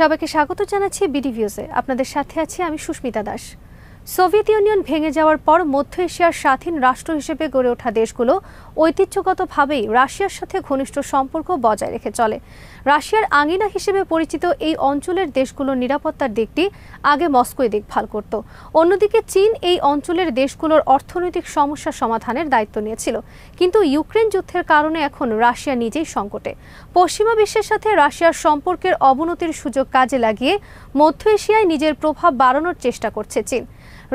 সবাইকে স্বাগত জানাচ্ছি বিডি ভিউজে। আপনাদের সাথে আছি আমি সুস্মিতা দাস। সোভিয়েত ইউনিয়ন ভেঙে যাওয়ার পর মধ্য এশিয়ার স্বাধীন রাষ্ট্র হিসেবে গড়ে ওঠা দেশগুলো ঐতিহ্যগতভাবেই রাশিয়ার সাথে ঘনিষ্ঠ সম্পর্ক বজায় রেখে চলে। রাশিয়ার আঙিনা হিসেবে পরিচিত এই অঞ্চলের দেশগুলোর নিরাপত্তার দিকটি আগে মস্কোই দেখভাল করত। অন্যদিকে চীন এই অঞ্চলের দেশগুলোর অর্থনৈতিক সমস্যা সমাধানের দায়িত্ব নিয়েছিল। কিন্তু ইউক্রেন যুদ্ধের কারণে এখন রাশিয়া নিজেই সংকটে। পশ্চিমা বিশ্বের সাথে রাশিয়ার সম্পর্কের অবনতির সুযোগ কাজে লাগিয়ে মধ্য এশিয়ায় নিজের প্রভাব বাড়ানোর চেষ্টা করছে চীন।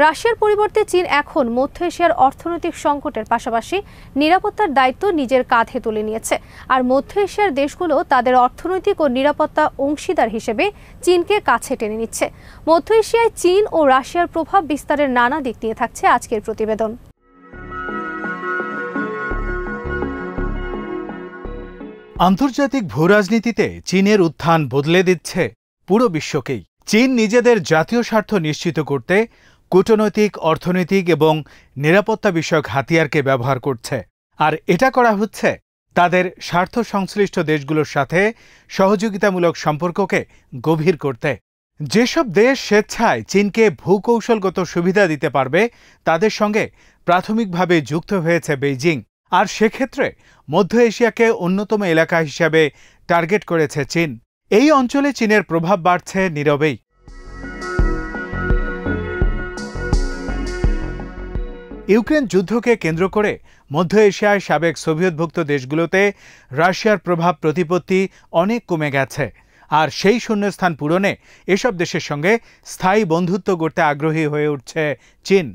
রাশিয়ার পরিবর্তে চীন এখন মধ্য এশিয়ার অর্থনৈতিক সংকটের পাশাপাশি নিরাপত্তার দায়িত্ব নিজের কাঁধে তুলে নিয়েছে। আর মধ্য এশিয়ার দেশগুলো তাদের অর্থনৈতিক ও নিরাপত্তা অংশীদার হিসেবে চীনকে কাছে টেনে নিচ্ছে। মধ্য এশিয়ায় চীন ও রাশিয়ার প্রভাব বিস্তারের নানা দিক নিয়ে থাকছে আজকের প্রতিবেদন। আন্তর্জাতিক ভূরাজনীতিতে চীনের উত্থান বদলে দিচ্ছে পুরো বিশ্বকেই। চীন নিজেদের জাতীয় স্বার্থ নিশ্চিত করতে কূটনৈতিক, অর্থনৈতিক এবং নিরাপত্তা বিষয়ক হাতিয়ারকে ব্যবহার করছে। আর এটা করা হচ্ছে তাদের স্বার্থ সংশ্লিষ্ট দেশগুলোর সাথে সহযোগিতামূলক সম্পর্ককে গভীর করতে। যেসব দেশ স্বেচ্ছায় চীনকে ভূকৌশলগত সুবিধা দিতে পারবে, তাদের সঙ্গে প্রাথমিকভাবে যুক্ত হয়েছে বেইজিং। আর সেক্ষেত্রে মধ্য এশিয়াকে অন্যতম এলাকা হিসাবে টার্গেট করেছে চীন। এই অঞ্চলে চীনের প্রভাব বাড়ছে নীরবেই। ইউক্রেন যুদ্ধকে কেন্দ্র করে মধ্য এশিয়ায় সাবেক সোভিয়েতভুক্ত দেশগুলোতে রাশিয়ার প্রভাব প্রতিপত্তি অনেক কমে গেছে। আর সেই শূন্যস্থান পূরণে এসব দেশের সঙ্গে স্থায়ী বন্ধুত্ব গড়তে আগ্রহী হয়ে উঠছে চীন।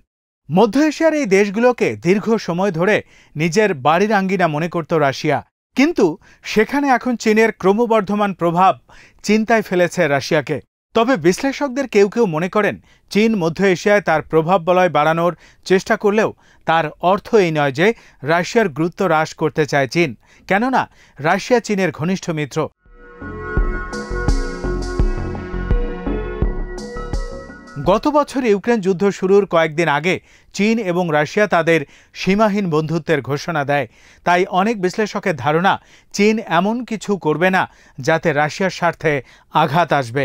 মধ্য এশিয়ার এই দেশগুলোকে দীর্ঘ সময় ধরে নিজের বাড়ির আঙ্গিনা মনে করত রাশিয়া। কিন্তু সেখানে এখন চীনের ক্রমবর্ধমান প্রভাব চিন্তায় ফেলেছে রাশিয়াকে। তবে বিশ্লেষকদের কেউ কেউ মনে করেন, চীন মধ্য এশিয়ায় তার প্রভাব বলয় বাড়ানোর চেষ্টা করলেও তার অর্থ এই নয় যে রাশিয়ার গুরুত্ব হ্রাস করতে চায় চীন, কেননা রাশিয়া চীনের ঘনিষ্ঠ মিত্র। গত বছর ইউক্রেন যুদ্ধ শুরুর কয়েকদিন আগে চীন এবং রাশিয়া তাদের সীমাহীন বন্ধুত্বের ঘোষণা দেয়। তাই অনেক বিশ্লেষকের ধারণা, চীন এমন কিছু করবে না যাতে রাশিয়ার স্বার্থে আঘাত আসবে।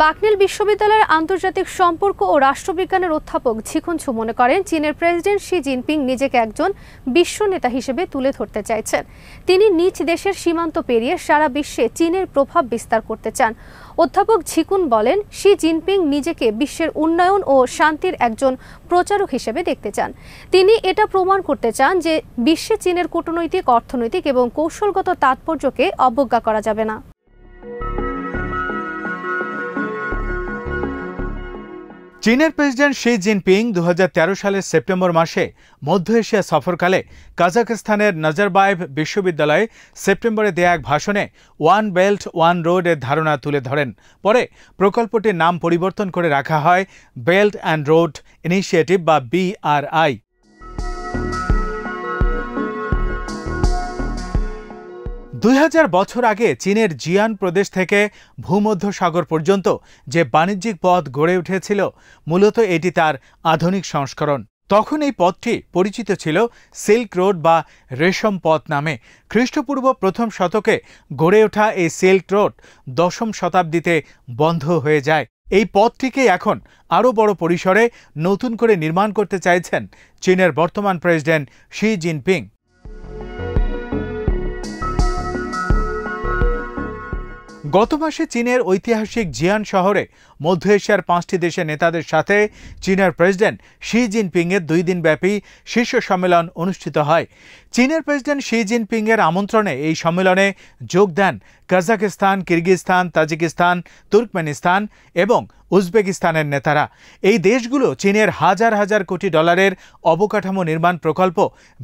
বাকনেল বিশ্ববিদ্যালয়ের আন্তর্জাতিক সম্পর্ক ও রাষ্ট্রবিজ্ঞানের অধ্যাপক ঝিকুনছু মনে করেন, চীনের প্রেসিডেন্ট শি জিনপিং নিজেকে একজন বিশ্ব নেতা হিসেবে তুলে ধরতে চাইছেন। তিনি নিজ দেশের সীমান্ত পেরিয়ে সারা বিশ্বে চীনের প্রভাব বিস্তার করতে চান। অধ্যাপক ঝিকুন বলেন, শি জিনপিং নিজেকে বিশ্বের উন্নয়ন ও শান্তির একজন প্রচারক হিসেবে দেখতে চান। তিনি এটা প্রমাণ করতে চান যে বিশ্বে চীনের কূটনৈতিক, অর্থনৈতিক এবং কৌশলগত তাৎপর্যকে অবজ্ঞা করা যাবে না। চীনের প্রেসিডেন্ট শি জিনপিং দু হাজার তেরো সালের সেপ্টেম্বর মাসে মধ্য এশিয়া সফরকালে কাজাখস্তানের নজরবায়েব বিশ্ববিদ্যালয়ে সেপ্টেম্বরে দেয়া এক ভাষণে ওয়ান বেল্ট, ওয়ান রোডের ধারণা তুলে ধরেন। পরে প্রকল্পটির নাম পরিবর্তন করে রাখা হয় বেল্ট অ্যান্ড রোড ইনিশিয়েটিভ বা বিআরআই দুই হাজার বছর আগে চীনের জিয়ান প্রদেশ থেকে ভূমধ্য সাগর পর্যন্ত যে বাণিজ্যিক পথ গড়ে উঠেছিল, মূলত এটি তার আধুনিক সংস্করণ। তখন এই পথটি পরিচিত ছিল সিল্ক রোড বা রেশম পথ নামে। খ্রিস্টপূর্ব প্রথম শতকে গড়ে ওঠা এই সিল্ক রোড দশম শতাব্দীতে বন্ধ হয়ে যায়। এই পথটিকে এখন আরও বড় পরিসরে নতুন করে নির্মাণ করতে চাইছেন চীনের বর্তমান প্রেসিডেন্ট শি জিনপিং। গত মাসে চীনের ঐতিহাসিক জিয়ান শহরে মধ্য এশিয়ার পাঁচটি দেশের নেতাদের সাথে চীনের প্রেসিডেন্ট শি জিনপিংয়ের দুই দিনব্যাপী শীর্ষ সম্মেলন অনুষ্ঠিত হয়। চীনের প্রেসিডেন্ট শি জিনপিংয়ের আমন্ত্রণে এই সম্মেলনে যোগ দেন কাজাকিস্তান কিরগিস্তান তাজিকিস্তান, তুর্কমেনিস্তান এবং উজবেকিস্তানের নেতারা। এই দেশগুলো চীনের হাজার হাজার কোটি ডলারের অবকাঠামো নির্মাণ প্রকল্প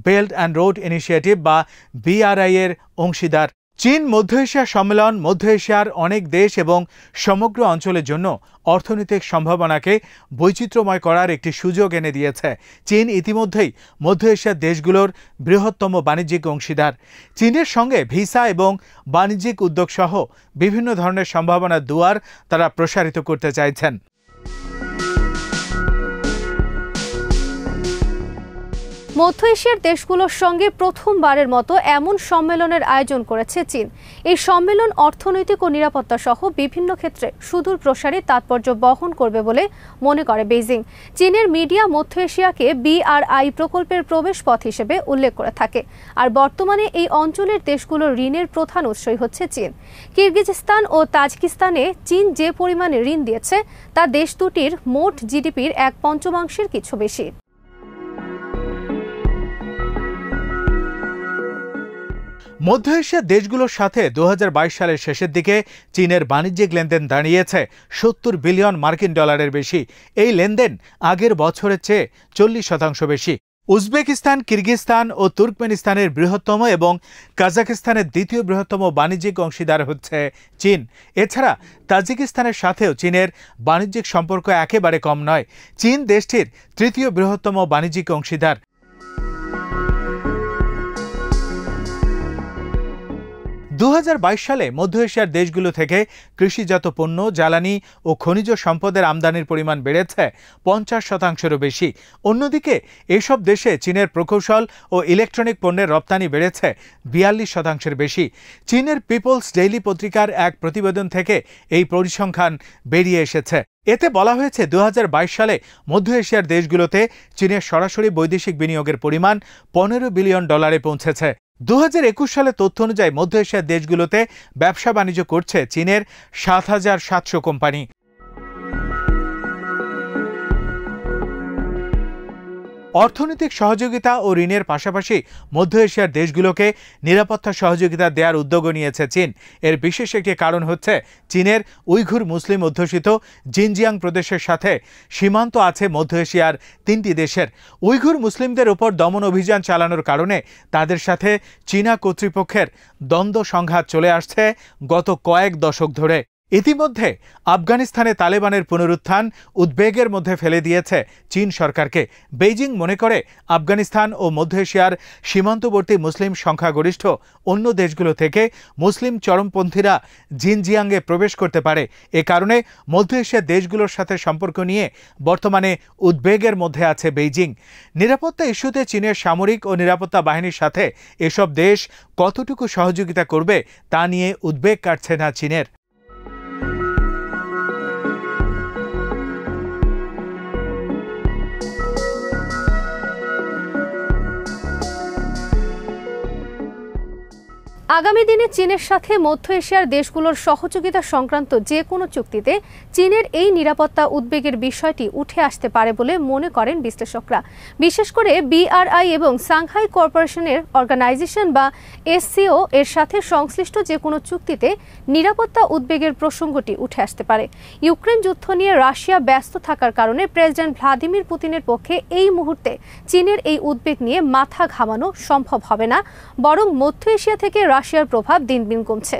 বেল্ট অ্যান্ড রোড ইনিশিয়েটিভ বা বিআরআই এর অংশীদার। চীন, মধ্য এশিয়া সম্মেলন, মধ্য এশিয়ার অনেক দেশ এবং সমগ্র অঞ্চলের জন্য অর্থনৈতিক সম্ভাবনাকে বৈচিত্র্যময় করার একটি সুযোগ এনে দিয়েছে। চীন ইতিমধ্যেই মধ্য এশিয়ার দেশগুলোর বৃহত্তম বাণিজ্যিক অংশীদার। চীনের সঙ্গে ভিসা এবং বাণিজ্যিক উদ্যোগ সহ বিভিন্ন ধরনের সম্ভাবনার দুয়ার তারা প্রসারিত করতে চাইছেন। মধ্য এশিয়ার দেশগুলোর সঙ্গে প্রথমবারের মতো এমন সম্মেলনের আয়োজন করেছে চীন। এই সম্মেলন অর্থনৈতিক ও নিরাপত্তা সহ বিভিন্ন ক্ষেত্রে সুদূর প্রসারী তাৎপর্য বহন করবে বলে মনে করে বেইজিং। চীনের মিডিয়া মধ্য এশিয়াকে বিআরআই প্রকল্পের প্রবেশ পথ হিসেবে উল্লেখ করে থাকে। আর বর্তমানে এই অঞ্চলের দেশগুলোর ঋণের প্রধান উৎসই হচ্ছে চীন। কিরগিজস্তান ও তাজকিস্তানে চীন যে পরিমাণে ঋণ দিয়েছে, তা দেশ দুটির মোট জিডিপির এক পঞ্চমাংশের কিছু বেশি। মধ্য এশিয়ার দেশগুলোর সাথে দু হাজার বাইশ সালের শেষের দিকে চীনের বাণিজ্যিক লেনদেন দাঁড়িয়েছে। সত্তর বিলিয়ন মার্কিন ডলারের বেশি। এই লেনদেন আগের বছরের চেয়ে চল্লিশ শতাংশ বেশি। উজবেকিস্তান কিরগিস্তান ও তুর্কমেনিস্তানের বৃহত্তম এবং কাজাকিস্তানের দ্বিতীয় বৃহত্তম বাণিজ্যিক অংশীদার হচ্ছে চীন। এছাড়া তাজিকিস্তানের সাথেও চীনের বাণিজ্যিক সম্পর্ক একেবারে কম নয়। চীন দেশটির তৃতীয় বৃহত্তম বাণিজ্যিক অংশীদার। দু হাজার বাইশ সালে মধ্য এশিয়ার দেশগুলো থেকে কৃষিজাত পণ্য, জ্বালানি ও খনিজ সম্পদের আমদানির পরিমাণ বেড়েছে পঞ্চাশ শতাংশেরও বেশি। অন্যদিকে এসব দেশে চীনের প্রকৌশল ও ইলেকট্রনিক পণ্যের রপ্তানি বেড়েছে বিয়াল্লিশ শতাংশের বেশি। চীনের পিপলস ডেইলি পত্রিকার এক প্রতিবেদন থেকে এই পরিসংখ্যান বেরিয়ে এসেছে। এতে বলা হয়েছে দু হাজার বাইশ সালে মধ্য এশিয়ার দেশগুলোতে চীনের সরাসরি বৈদেশিক বিনিয়োগের পরিমাণ পনেরো বিলিয়ন ডলারে পৌঁছেছে। দুহাজার একুশ সালে তথ্য অনুযায়ী মধ্য এশিয়ার দেশগুলোতে ব্যবসা বাণিজ্য করছে চীনের সাত হাজার সাতশো কোম্পানি। অর্থনৈতিক সহযোগিতা ও ঋণের পাশাপাশি মধ্য এশিয়ার দেশগুলোকে নিরাপত্তা সহযোগিতা দেওয়ার উদ্যোগও নিয়েছে চীন। এর বিশেষ একটি কারণ হচ্ছে চীনের উইঘুর মুসলিম অধ্যুষিত জিনজিয়াং প্রদেশের সাথে সীমান্ত আছে মধ্য এশিয়ার তিনটি দেশের। উইঘুর মুসলিমদের ওপর দমন অভিযান চালানোর কারণে তাদের সাথে চীনা কর্তৃপক্ষের দ্বন্দ্ব সংঘাত চলে আসছে গত কয়েক দশক ধরে। ইতিমধ্যে আফগানিস্তানে তালেবানের পুনরুত্থান উদ্বেগের মধ্যে ফেলে দিয়েছে চীন সরকারকে। বেইজিং মনে করে আফগানিস্তান ও মধ্য এশিয়ার সীমান্তবর্তী মুসলিম সংখ্যাগরিষ্ঠ অন্য দেশগুলো থেকে মুসলিম চরমপন্থীরা জিনজিয়াংয়ে প্রবেশ করতে পারে। এ কারণে মধ্য এশিয়ার দেশগুলোর সাথে সম্পর্ক নিয়ে বর্তমানে উদ্বেগের মধ্যে আছে বেইজিং। নিরাপত্তা ইস্যুতে চীনের সামরিক ও নিরাপত্তা বাহিনীর সাথে এসব দেশ কতটুকু সহযোগিতা করবে তা নিয়ে উদ্বেগ কাটছে না চীনের। আগামী দিনে চীনের সাথে মধ্য এশিয়ার দেশগুলোর সহযোগিতা সংক্রান্ত যে কোনো চুক্তিতে চীনের এই নিরাপত্তা উদ্বেগের বিষয়টি উঠে আসতে পারে বলে মনে করেন বিশ্লেষকরা। বিশেষ করে বিআরআই এবং সাংহাই কর্পোরেশনের অর্গানাইজেশন বা এসসিও এর সাথে সংশ্লিষ্ট যে কোনো চুক্তিতে নিরাপত্তা উদ্বেগের প্রসঙ্গটি উঠে আসতে পারে। ইউক্রেন যুদ্ধ নিয়ে রাশিয়া ব্যস্ত থাকার কারণে প্রেসিডেন্ট ভ্লাদিমির পুতিনের পক্ষে এই মুহূর্তে চীনের এই উদ্বেগ নিয়ে মাথা ঘামানো সম্ভব হবে না, বরং মধ্য এশিয়া থেকে রাশিয়ার প্রভাব দিন দিন কমছে।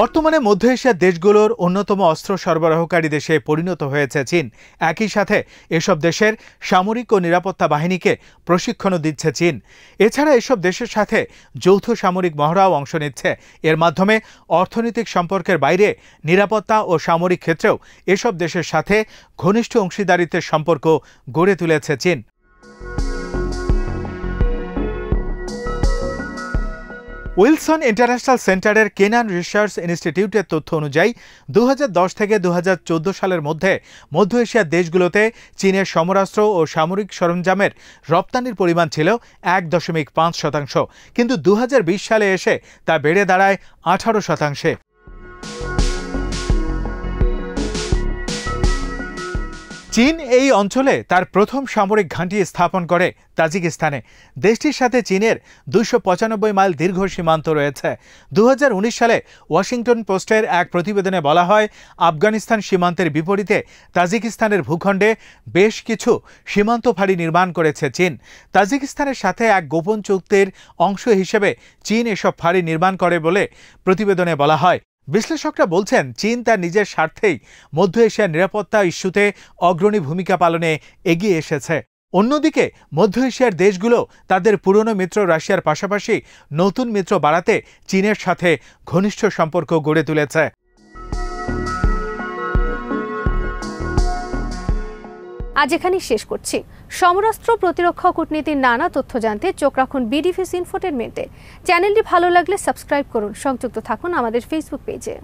বর্তমানে মধ্য এশিয়ার দেশগুলোর অন্যতম অস্ত্র সরবরাহকারী দেশে পরিণত হয়েছে চীন। একই সাথে এসব দেশের সামরিক ও নিরাপত্তা বাহিনীকে প্রশিক্ষণও দিচ্ছে চীন। এছাড়া এসব দেশের সাথে যৌথ সামরিক মহড়াও অংশ নিচ্ছে। এর মাধ্যমে অর্থনৈতিক সম্পর্কের বাইরে নিরাপত্তা ও সামরিক ক্ষেত্রেও এসব দেশের সাথে ঘনিষ্ঠ অংশীদারিত্বের সম্পর্ক গড়ে তুলেছে চীন। উইলসন ইন্টারন্যাশনাল সেন্টারের কেনান রিসার্চ ইনস্টিটিউটের তথ্য অনুযায়ী দু হাজার দশ থেকে দু হাজার চোদ্দ সালের মধ্যে মধ্য এশিয়ার দেশগুলোতে চীনের সমরাস্ত্র ও সামরিক সরঞ্জামের রপ্তানির পরিমাণ ছিল এক দশমিক পাঁচ শতাংশ। কিন্তু দু হাজার বিশ সালে এসে তা বেড়ে দাঁড়ায় আঠারো শতাংশে। চীন এই অঞ্চলে তার প্রথম সামরিক ঘাঁটি স্থাপন করে তাজিকিস্তানে। দেশটির সাথে চীনের দুশো পঁচানব্বই মাইল দীর্ঘ সীমান্ত রয়েছে। দু হাজার উনিশ সালে ওয়াশিংটন পোস্টের এক প্রতিবেদনে বলা হয়, আফগানিস্তান সীমান্তের বিপরীতে তাজিকিস্তানের ভূখণ্ডে বেশ কিছু সীমান্ত ফাঁড়ি নির্মাণ করেছে চীন। তাজিকিস্তানের সাথে এক গোপন চুক্তির অংশ হিসেবে চীন এসব ফাঁড়ি নির্মাণ করে বলে প্রতিবেদনে বলা হয়। বিশ্লেষকরা বলছেন, চীন তার নিজের স্বার্থেই মধ্য এশিয়ার নিরাপত্তা ইস্যুতে অগ্রণী ভূমিকা পালনে এগিয়ে এসেছে। অন্যদিকে, মধ্য এশিয়ার দেশগুলো তাদের পুরনো মিত্র রাশিয়ার পাশাপাশি নতুন মিত্র বাড়াতে চীনের সাথে ঘনিষ্ঠ সম্পর্ক গড়ে তুলেছে। আজ এখানেই শেষ করছি। সমরাস্ত্র প্রতিরক্ষা কূটনীতির নানা তথ্য জানতে চোখ রাখুন বিডিভিস ইনফোটেনমেন্টে চ্যানেলটি ভালো লাগলে সাবস্ক্রাইব করুন। সংযুক্ত থাকুন আমাদের ফেসবুক পেজে